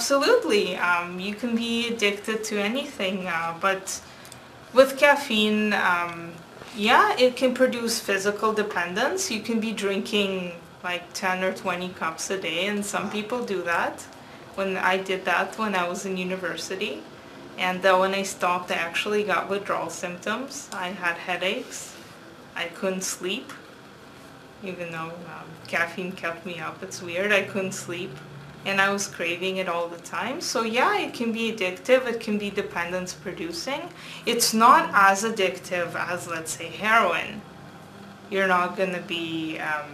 absolutely. Um, you can be addicted to anything, uh, but with caffeine, um, yeah, it can produce physical dependence. You can be drinking like 10 or 20 cups a day, and some people do that. When I did that when I was in university, and then when I stopped, I actually got withdrawal symptoms. I had headaches. I couldn't sleep, even though um, caffeine kept me up. It's weird. I couldn't sleep and I was craving it all the time. So yeah, it can be addictive. It can be dependence producing. It's not as addictive as let's say heroin. You're not going to be, um,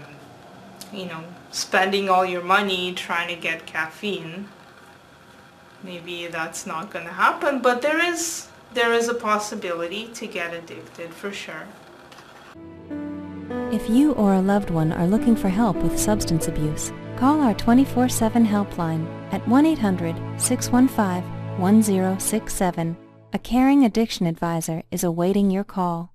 you know, spending all your money trying to get caffeine. Maybe that's not going to happen, but there is there is a possibility to get addicted for sure. If you or a loved one are looking for help with substance abuse, call our 24-7 helpline at 1-800-615-1067. A caring addiction advisor is awaiting your call.